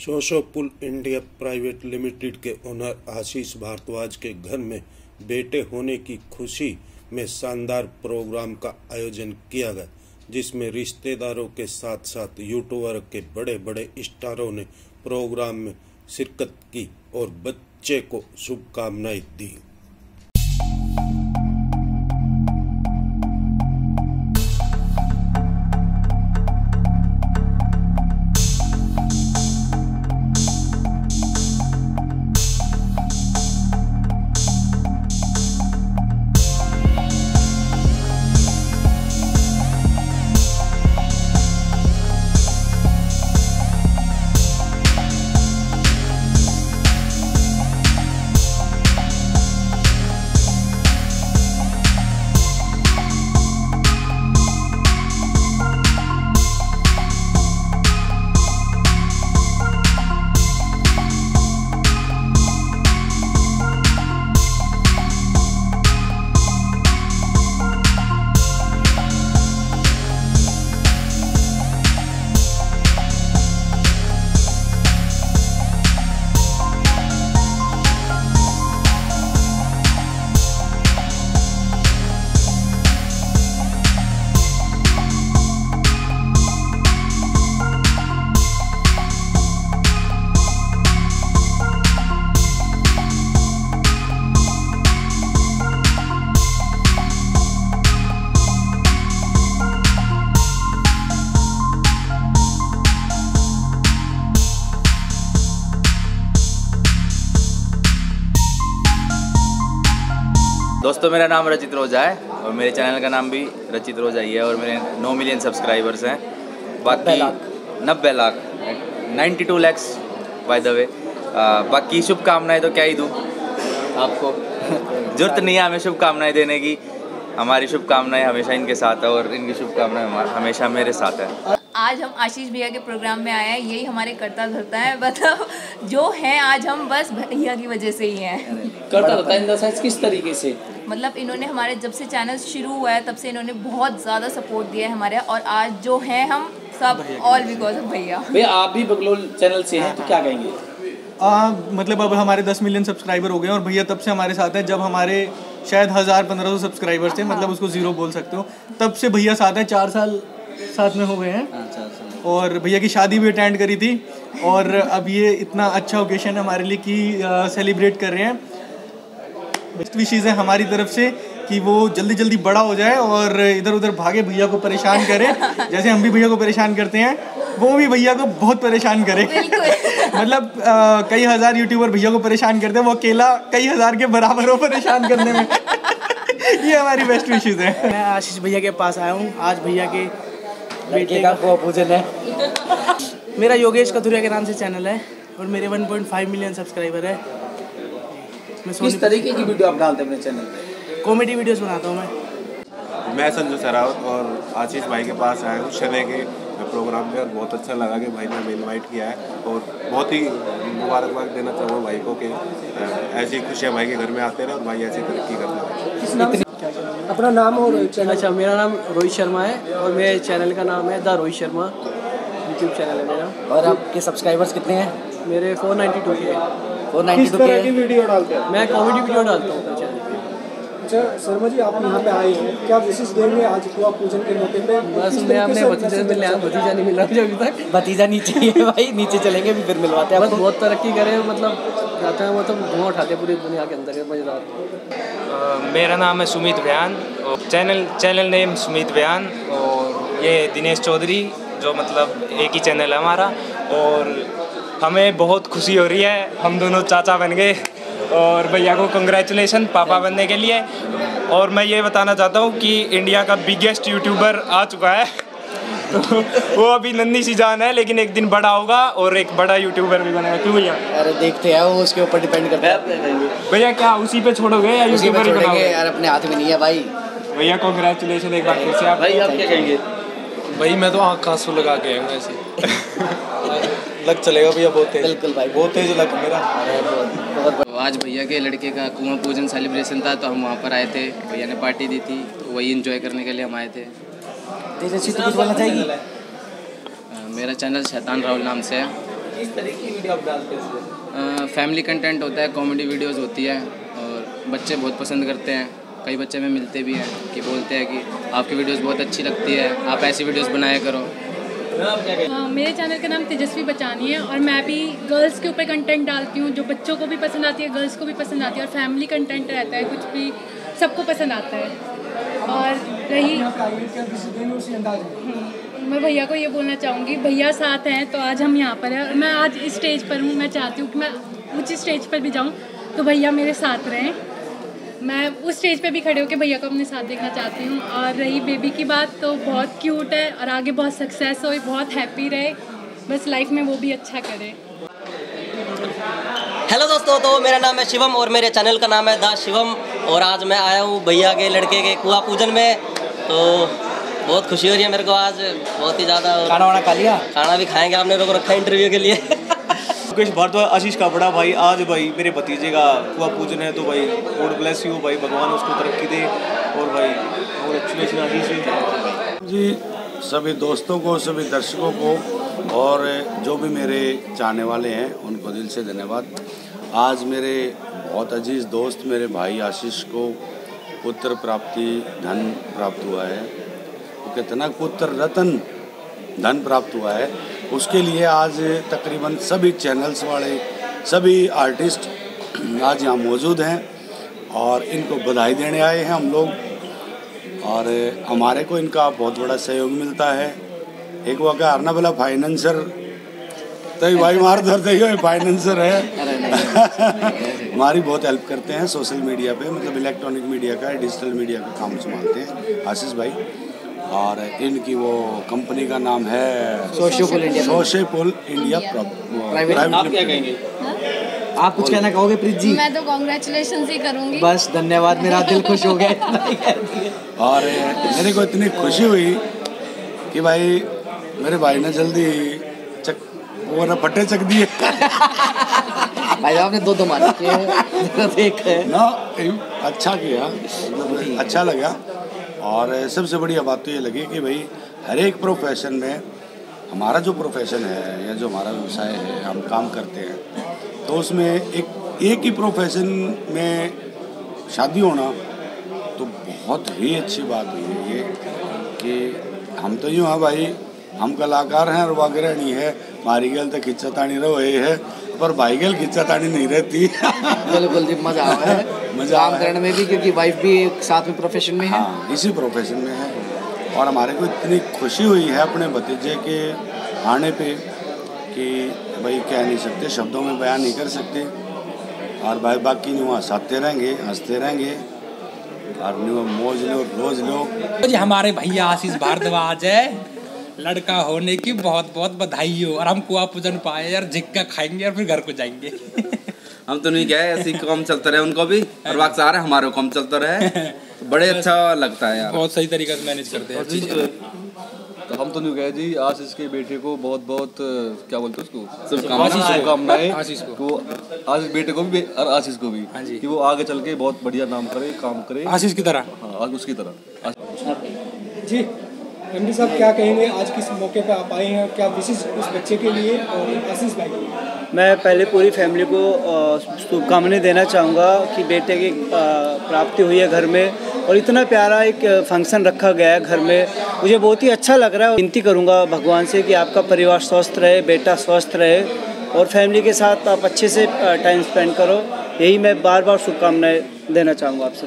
शोशोपुल India private limited के owner Ashish Bhardwaj के घर में बेटे होने की खुशी में शानदार प्रोग्राम का आयोजन किया गया, जिसमें रिश्तेदारों के साथ साथ यूट्यूबर के बड़े बड़े स्टारों ने प्रोग्राम में शिरकत की और बच्चे को शुभकामनाएँ दी। दोस्तों मेरा नाम रचित रोजा है और मेरे चैनल का नाम भी रचित रोजा ही है और मेरे नौ मिलियन सब्सक्राइबर्स हैं। बाकी नब्बे lakh. Ninety two lakhs by the way बाकी शुभकामनाएँ तो क्या ही दूँ। आपको ज़रूरत नहीं है हमें शुभकामनाएँ देने की। हमारी शुभकामनाएँ हमेशा इनके साथ है और इनकी शुभकामनाएँ हमेशा मेरे साथ है। आज हम आशीष भैया के प्रोग्राम में आए हैं यही हमारे करता धरता है मतलब जो है आज हम बस भैया की वजह से ही हैं। करता है इन द किस तरीके से? मतलब इन्होंने हमारे जब से चैनल शुरू हुआ है तब से इन्होंने बहुत ज़्यादा सपोर्ट दिया है हमारे और आज जो हैं हम सब ऑल बिकॉज़ ऑफ़ भैया। भैया आप भी बगलोल चैनल से हैं तो क्या कहेंगे? आ, मतलब अब हमारे 10 मिलियन सब्सक्राइबर हो गए और भैया तब से हमारे साथ हैं जब हमारे शायद हज़ार पंद्रह सौ सब्सक्राइबर थे मतलब उसको ज़ीरो बोल सकते हो। तब से भैया साथ हैं चार साल साथ में हो गए हैं। और भैया की शादी भी अटेंड करी थी। और अब ये इतना अच्छा ओकेशन है हमारे लिए कि सेलिब्रेट कर रहे हैं। बेस्ट विशेज़ है हमारी तरफ़ से कि वो जल्दी जल्दी बड़ा हो जाए और इधर उधर भागे भैया को परेशान करें। जैसे हम भी भैया को परेशान करते हैं। वो भी भैया को बहुत परेशान करे। मतलब कई हज़ार यूट्यूबर भैया को परेशान करते हैं वो अकेला कई हज़ार के बराबर हो परेशान करने में। ये हमारी बेस्ट विशेज़ है। मैं आशीष भैया के पास आया हूँ आज भैया के बेटे को पूजन है। मेरा योगेश कथुरिया के नाम से चैनल है और मेरे 1.5 मिलियन सब्सक्राइबर है। मैं किस तरीके की वीडियो आप डालते हैं अपने चैनल पे? कॉमेडी वीडियोस बनाता हूँ मैं। मैं संजू सरावत और आशीष भाई के पास आया हूँ शनि के प्रोग्राम में और बहुत अच्छा लगा कि भाई ने हमें इन्वाइट किया है और बहुत ही मुबारकबाद देना चाहूँगा भाई को कि ऐसी खुशियाँ भाई के घर में आते रहे और भाई ऐसी तरक्की करते रहे। अपना नाम और चैनल अच्छा मेरा नाम रोहित शर्मा है और मेरे चैनल का नाम है the Rohit Sharma. YouTube channel है मेरा। और आपके सब्सक्राइबर्स कितने हैं? मेरे 492 के हैं। वो नाइन्टी टू के वीडियो डालते हैं? मैं कॉमेडी वीडियो डालता हूँ। पे अच्छा शर्मा जी आप यहाँ पे आए हैं। क्या विशेष देंगे आज हुआ पूजन के मौके पे? बस मैं अपने भतीजे से मिलने आया भतीजा नहीं मिला मुझे अभी तक। भतीजा नीचे ही है भाई नीचे चलेंगे भी फिर मिलवाते हैं बस बहुत तरक्की करे मतलब जाते हैं मतलब धुआँ उठाते पूरी दुनिया के अंदर मज़ेदार मेरा नाम है सुमित बयान और चैनल चैनल नेम सुमित बयान और ये दिनेश चौधरी जो मतलब एक ही चैनल है हमारा और हमें बहुत खुशी हो रही है हम दोनों चाचा बन गए। और भैया को कंग्रेचुलेशन पापा बनने के लिए। और मैं ये बताना चाहता हूँ कि इंडिया का बिगेस्ट यूट्यूबर आ चुका है। तो वो अभी नन्ही सी जान है लेकिन एक दिन बड़ा होगा और एक बड़ा यूट्यूबर भी बनेगा। क्यों भैया? अरे देखते हैं वो उसके ऊपर डिपेंड करता है। भैया क्या उसी पे छोड़ोगे या यूट्यूबर बनाओगे? यार अपने हाथ में नहीं है भाई। भैया कॉन्ग्रेचुलेशन एक बार फिर से आप। भाई आप क्या कहेंगे? भाई मैं तो आँख आँसू लगा के आया हूँ ऐसे। लग चलेगा भैया बहुत तेज। बिल्कुल भाई। बहुत तेज लग मेरा। बहुत आज भैया के लड़के का कुआँ पूजन सेलिब्रेशन था तो हम वहाँ पर आए थे। भैया ने पार्टी दी थी तो वही इन्जॉय करने के लिए हम आए थे। तेजस्वी तो कुछ बोलना चाहेगी मेरा चैनल शैतान राहुल नाम से है। किस तरीके की वीडियो आप डालते हैं फैमिली कंटेंट होता है कॉमेडी वीडियोस होती है और बच्चे बहुत पसंद करते हैं। कई बच्चे में मिलते भी हैं कि बोलते हैं कि आपकी वीडियोस बहुत अच्छी लगती है आप ऐसी वीडियोस बनाया करो। हाँ, मेरे चैनल का नाम तेजस्वी बचानी है और मैं भी गर्ल्स के ऊपर कंटेंट डालती हूँ जो बच्चों को भी पसंद आती है गर्ल्स को भी पसंद आती है और फैमिली कंटेंट रहता है कुछ भी सबको पसंद आता है। और रही हम्म, मैं भैया को ये बोलना चाहूँगी भैया साथ हैं तो आज हम यहाँ पर हैं और मैं आज इस स्टेज पर हूँ मैं चाहती हूँ कि मैं ऊँची स्टेज पर भी जाऊँ तो भैया मेरे साथ रहें। मैं उस स्टेज पे भी खड़े होकर भैया को अपने साथ देखना चाहती हूँ। और रही बेबी की बात तो बहुत क्यूट है और आगे बहुत सक्सेस हो बहुत हैप्पी रहे। बस लाइफ में वो भी अच्छा करे। हेलो दोस्तों तो मेरा नाम है शिवम और मेरे चैनल का नाम है द शिवम। और आज मैं आया हूँ भैया के लड़के के कुआ पूजन में। तो बहुत खुशी हो रही है मेरे को आज बहुत ही ज़्यादा। खाना वाना खा लिया? खाना भी खाएँगे आपने लोग रखा इंटरव्यू के लिए। मुकेश भारद्वाज आशीष का बड़ा भाई, आज भाई मेरे भतीजे का कुआ पूजन है तो भाई गॉड ब्लेस यू भाई, भगवान उसको तरक्की दे, और भाई कॉन्ग्रेचुलेशन आशीष जी। सभी दोस्तों को, सभी दर्शकों को, और जो भी मेरे चाहने वाले हैं, उनको दिल से धन्यवाद। आज मेरे बहुत अज़ीज़ दोस्त, मेरे भाई आशीष को पुत्र प्राप्ति, धन प्राप्त हुआ है। कितना पुत्र रतन, धन प्राप्त हुआ है। उसके लिए आज तकरीबन सभी चैनल्स वाले सभी आर्टिस्ट आज यहाँ मौजूद हैं और इनको बधाई देने आए हैं हम लोग। और हमारे को इनका बहुत बड़ा सहयोग मिलता है। एक वो क्या हरना वाला फाइनेंसर तो भाई मार धरते ही। फाइनेंसर है हमारी बहुत हेल्प करते हैं सोशल मीडिया पे मतलब इलेक्ट्रॉनिक मीडिया का डिजिटल मीडिया का काम संभालते हैं। आशीष भाई और इनकी वो कंपनी का नाम है सोशियोपुल इंडिया। इंडिया प्राइवेट आप क्या कहेंगे? आप कुछ कहना कहोगे प्रीत जी? मैं तो कॉन्ग्रेचुलेशन ही करूँगी। बस धन्यवाद मेरा दिल खुश हो गया। और मेरे को इतनी खुशी हुई कि भाई मेरे भाई ने जल्दी चक वो ना फटे चक दिए। भाई साहब ने दो दो मारे। ना अच्छा किया। अच्छा लगा। और सबसे बढ़िया बात तो ये लगी कि भाई, हर एक प्रोफेशन में हमारा जो प्रोफेशन है या जो हमारा व्यवसाय है, हम काम करते हैं तो उसमें एक एक ही प्रोफेशन में शादी होना तो बहुत ही अच्छी बात हुई है ये कि हम तो यूँ हैं भाई, हम कलाकार हैं और वागरणी है, मारी गल तो खिच्चा तानी रहे है, पर भाई गल खिच्चा तानी नहीं रहती। बिल्कुल मज़ा आ रहा है। काम करने में भी क्योंकि वाइफ भी एक साथ में प्रोफेशन में है। हाँ इसी प्रोफेशन में है। और हमारे को इतनी खुशी हुई है अपने भतीजे के आने पे कि भाई कह नहीं सकते शब्दों में बयान नहीं कर सकते। और भाई बाकी नहीं हंसाते रहेंगे हँसते रहेंगे। और न्यू मौज लो रोज लो। जी हमारे भैया आशीष भारद्वाज है। लड़का होने की बहुत बहुत बधाई हो। और हम कुआ पूजन पाए यार झिक्का खाएँगे और फिर घर को जाएँगे। हम तो नहीं गए ऐसे काम चलता रहे उनको भी। आ रहे हमारे काम चलता रहे। तो बड़े अच्छा लगता है यार। बहुत सही तरीके से मैनेज करते हैं। तो हम तो नहीं गए जी आशीष के बेटे को बहुत बहुत क्या बोलते हैं उसको? शुभकामनाएँ। शुभकामनाएँ को। तो आशीष बेटे को भी और आशीष को भी हाँ कि वो आगे चल के बहुत बढ़िया नाम करे काम करे। आशीष की तरह। हाँ उसकी तरह। जी एम साहब, क्या कहेंगे? आज किस मौके पर आप आए हैं? क्या विशेष उस बच्चे के लिए और आशीष भाई मैं पहले पूरी फैमिली को शुभकामनाएँ देना चाहूँगा कि बेटे की प्राप्ति हुई है घर में और इतना प्यारा एक फ़ंक्शन रखा गया है घर में। मुझे बहुत ही अच्छा लग रहा है विनती करूँगा भगवान से कि आपका परिवार स्वस्थ रहे, बेटा स्वस्थ रहे और फैमिली के साथ आप अच्छे से टाइम स्पेंड करो। यही मैं बार बार शुभकामनाएँ देना चाहूँगा आपसे।